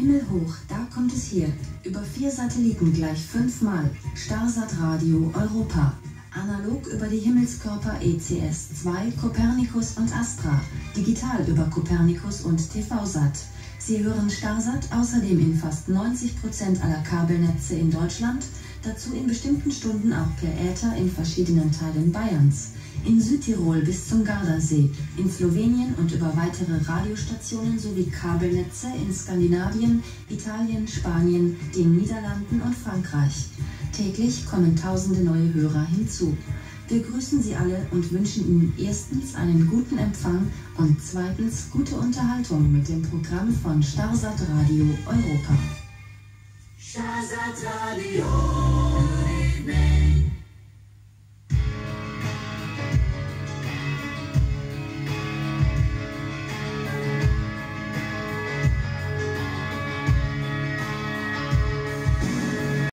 Himmelhoch, da kommt es her. Über vier Satelliten gleich fünfmal. Starsat Radio Europa. Analog über die Himmelskörper ECS 2, Copernicus und Astra. Digital über Copernicus und TV-Sat. Sie hören Starsat außerdem in fast 90% aller Kabelnetze in Deutschland, dazu in bestimmten Stunden auch per Äther in verschiedenen Teilen Bayerns in Südtirol bis zum Gardasee, in Slowenien und über weitere Radiostationen sowie Kabelnetze in Skandinavien, Italien, Spanien, den Niederlanden und Frankreich. Täglich kommen tausende neue Hörer hinzu. Wir grüßen Sie alle und wünschen Ihnen erstens einen guten Empfang und zweitens gute Unterhaltung mit dem Programm von Starsat Radio Europa. Starsat Radio.